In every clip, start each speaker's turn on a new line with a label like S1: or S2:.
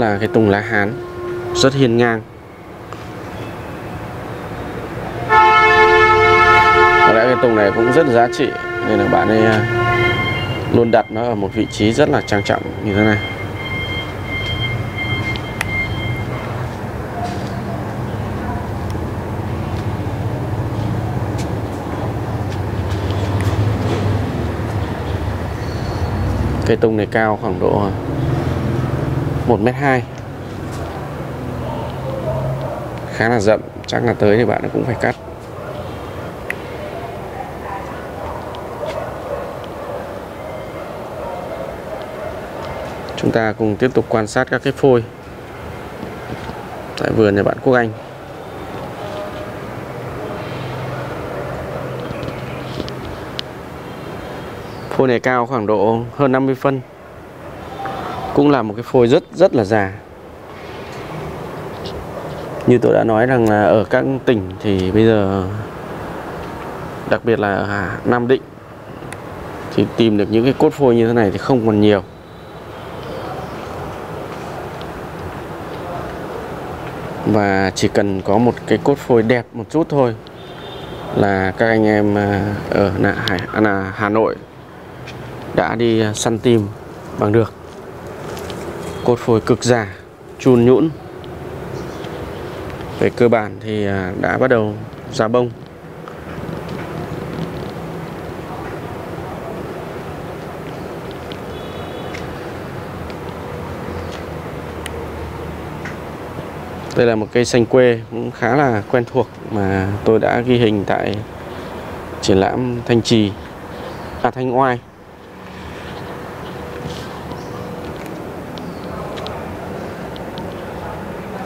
S1: là cái tùng lá hán rất hiên ngang. Có lẽ cái tùng này cũng rất giá trị, nên là bạn ấy à, luôn đặt nó ở một vị trí rất là trang trọng như thế này. Cây tùng này cao khoảng độ 1 mét 2 khá là rậm, chắc là tới thì bạn cũng phải cắt. Chúng ta cùng tiếp tục quan sát các cái phôi. Tại vườn nhà bạn Quốc Anh. Phôi này cao khoảng độ hơn 50 phân cũng là một cái phôi rất rất là già. Như tôi đã nói rằng là ở các tỉnh thì bây giờ, đặc biệt là ở Nam Định, thì tìm được những cái cốt phôi như thế này thì không còn nhiều. Và chỉ cần có một cái cốt phôi đẹp một chút thôi là các anh em à, ở Hà Nội đã đi săn tìm bằng được cốt phôi cực già chun nhũn. Về cơ bản thì à, đã bắt đầu ra bông. Đây là một cây xanh quê cũng khá là quen thuộc mà tôi đã ghi hình tại triển lãm Thanh Trì, à Thanh Oai.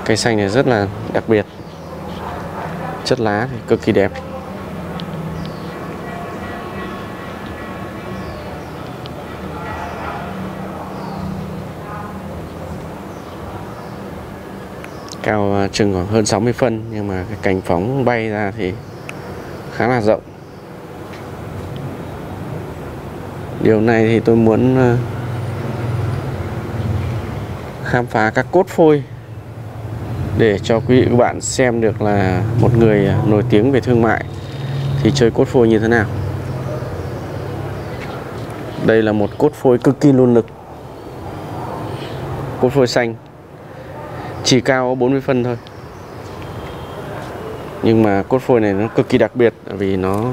S1: Cây xanh này rất là đặc biệt. Chất lá thì cực kỳ đẹp. Cao à, chừng khoảng hơn 60 phân, Nhưng mà cái cành phóng bay ra thì khá là rộng. Điều này thì tôi muốn à, khám phá các cốt phôi để cho quý vị các bạn xem được là một người à, nổi tiếng về thương mại thì chơi cốt phôi như thế nào. Đây là một cốt phôi cực kỳ luôn lực cốt phôi xanh. Chỉ cao 40 phân thôi. Nhưng mà cốt phôi này nó cực kỳ đặc biệt vì nó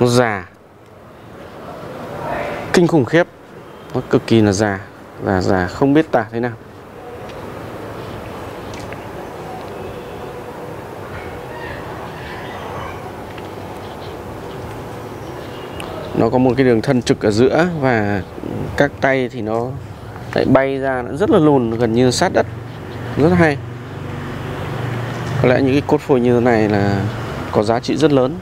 S1: nó già. Kinh khủng khiếp. Nó cực kỳ là già và già không biết tả thế nào. Nó có một cái đường thân trực ở giữa và các tay thì nó lại bay ra, nó rất là lùn, gần như sát đất. Rất hay. Có lẽ những cái cốt phôi như thế này là có giá trị rất lớn.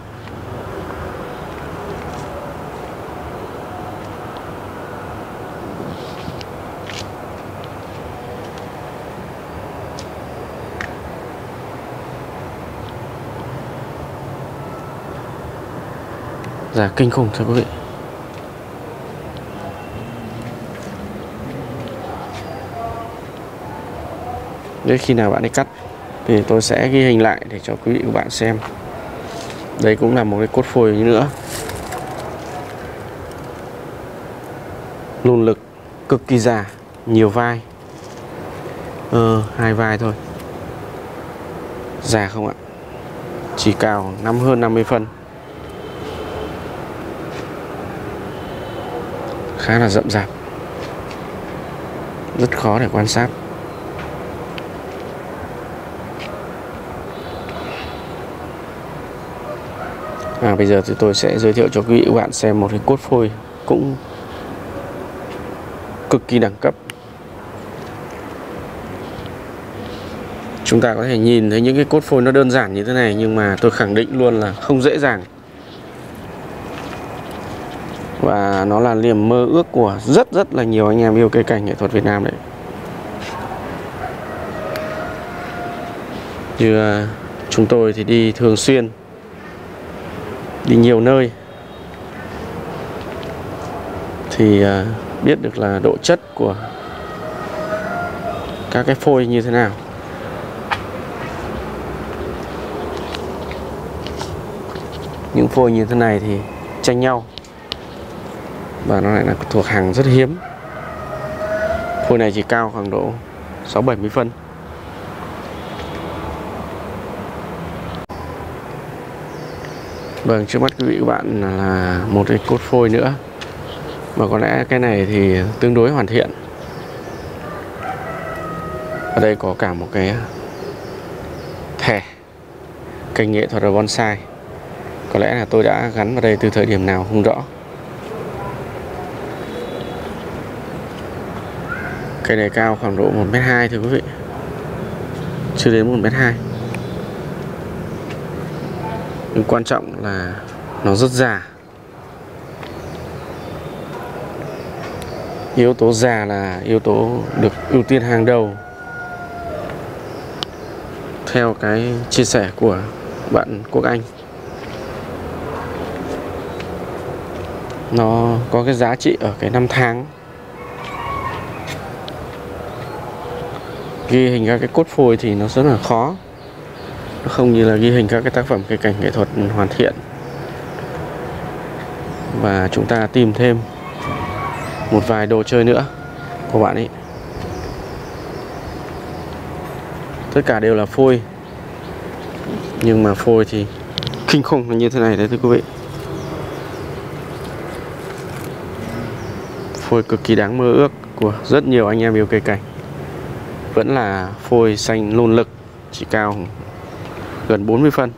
S1: Là kinh khủng thưa quý vị. Đến khi nào bạn đi cắt Thì tôi sẽ ghi hình lại để cho quý vị các bạn xem. Đây cũng là một cái cốt phôi nữa. Lùn lực cực kỳ già Nhiều vai. Ờ, hai vai thôi. Già không ạ? Chỉ cao năm hơn 50 phân. Khá là rậm rạp. Rất khó để quan sát. À, bây giờ thì tôi sẽ giới thiệu cho quý vị các bạn xem một cái cốt phôi cũng cực kỳ đẳng cấp. Chúng ta có thể nhìn thấy những cái cốt phôi nó đơn giản như thế này Nhưng mà tôi khẳng định luôn là không dễ dàng và nó là niềm mơ ước của rất rất là nhiều anh em yêu cây cảnh nghệ thuật Việt Nam đấy. Như à, chúng tôi thì đi thường xuyên, đi nhiều nơi. Thì à, biết được là độ chất của các cái phôi như thế nào. Những phôi như thế này thì tranh nhau và nó lại là thuộc hàng rất hiếm. Phôi này chỉ cao khoảng độ 6 70 phân. Vâng, trước mắt quý vị các bạn là một cái cốt phôi nữa. Và có lẽ cái này thì tương đối hoàn thiện. Ở đây có cả một cái thẻ Kênh nghệ thuật bonsai. Có lẽ là tôi đã gắn vào đây từ thời điểm nào không rõ. Cây này cao khoảng độ 1m2 thưa quý vị. Chưa đến 1m2 nhưng quan trọng là nó rất già. Yếu tố già là yếu tố được ưu tiên hàng đầu. Theo cái chia sẻ của bạn Quốc Anh. Nó có cái giá trị ở cái năm tháng. Ghi hình các cái cốt phôi thì nó rất là khó. Không như là ghi hình các cái tác phẩm cây cảnh nghệ thuật hoàn thiện. Và chúng ta tìm thêm một vài đồ chơi nữa của bạn ấy. Tất cả đều là phôi. Nhưng mà phôi thì kinh khủng là như thế này đấy thưa quý vị. Phôi cực kỳ đáng mơ ước của rất nhiều anh em yêu cây cảnh vẫn là phôi xanh lôn lực, chỉ cao gần 40 phân.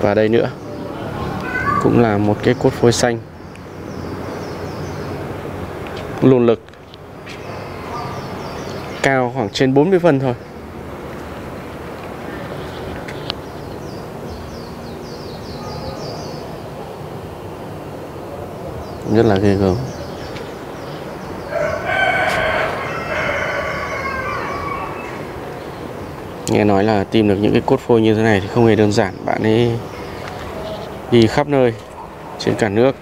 S1: Và đây nữa cũng là một cái cốt phôi xanh luôn lực cao khoảng trên 40 phân thôi. Rất là ghê gớm. Nghe nói là tìm được những cái cốt phôi như thế này thì không hề đơn giản. Bạn ấy đi khắp nơi, trên cả nước.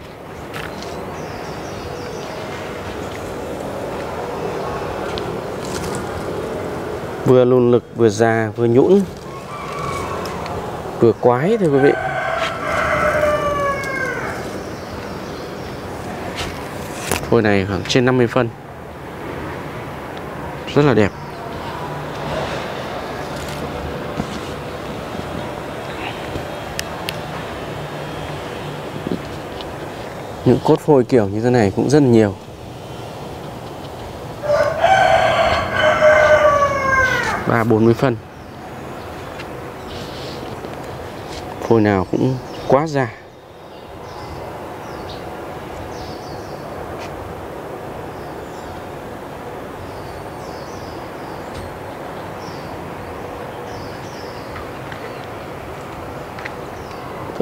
S1: Vừa luôn lực, vừa già, vừa nhũn, vừa quái thưa quý vị. Phôi này khoảng trên 50 phân. Rất là đẹp. Những cốt phôi kiểu như thế này cũng rất nhiều. Ba, bốn mươi phân. Phôi nào cũng quá già.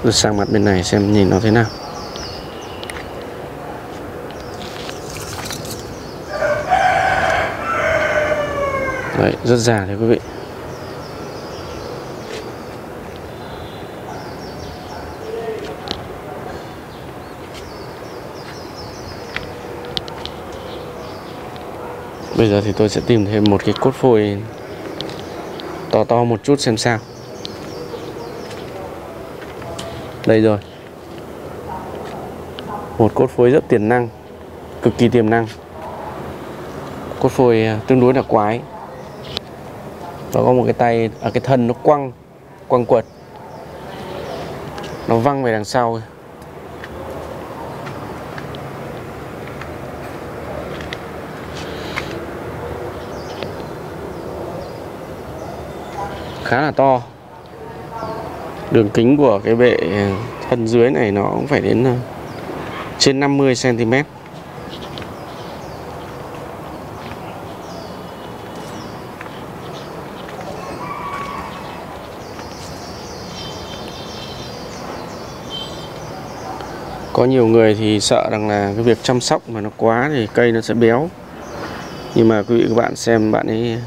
S1: Tôi sang mặt bên này xem nhìn nó thế nào. Đấy, rất già đấy quý vị. Bây giờ thì tôi sẽ tìm thêm một cái cốt phôi to to một chút xem sao. Đây rồi. Một cốt phôi rất tiềm năng Cực kỳ tiềm năng. Cốt phôi à, tương đối là quái nó có một cái tay ở à, cái thân nó quăng quăng quật. Nó văng về đằng sau. Khá là to. Đường kính của cái bệ thân dưới này nó cũng phải đến à, trên 50 cm có nhiều người thì sợ rằng là cái việc chăm sóc mà nó quá thì cây nó sẽ béo. Nhưng mà quý vị các bạn xem, bạn ấy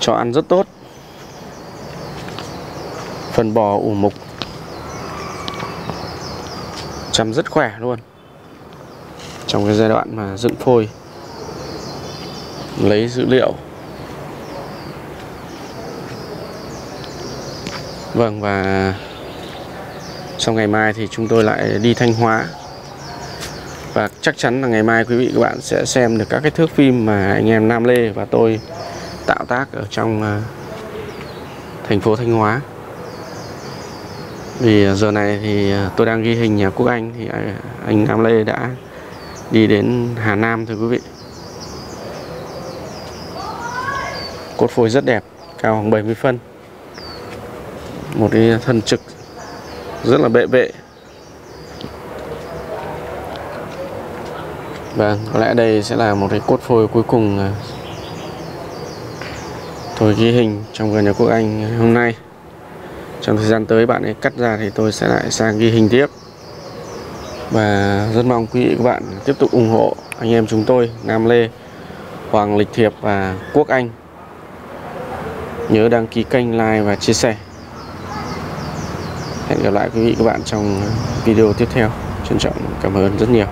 S1: cho ăn rất tốt. Phần bò ủ mục. Chăm rất khỏe luôn. Trong cái giai đoạn mà dựng phôi. Lấy dữ liệu. Vâng và sau ngày mai thì chúng tôi lại đi thanh hóa. Và chắc chắn là ngày mai quý vị các bạn sẽ xem được các cái thước phim mà anh em Nam Lê và tôi tạo tác ở trong ờ, thành phố Thanh Hóa. Vì ờ, giờ này thì ờ, tôi đang ghi hình nhà Quốc Anh thì anh Nam Lê đã đi đến Hà Nam thưa quý vị. Cốt phôi rất đẹp, cao khoảng 70 phân. Một cái thân trực rất là bệ vệ Vâng, có lẽ đây sẽ là một cái cốt phôi cuối cùng à, tôi ghi hình trong vườn nhà Quốc Anh hôm nay. Trong thời gian tới bạn ấy cắt ra thì tôi sẽ lại sang ghi hình tiếp. Và rất mong quý vị các bạn tiếp tục ủng hộ anh em chúng tôi Nam Lê, Hoàng Lịch Thiệp và Quốc Anh. Nhớ đăng ký kênh, like và chia sẻ. Hẹn gặp lại quý vị các bạn trong video tiếp theo. Trân trọng cảm ơn rất nhiều.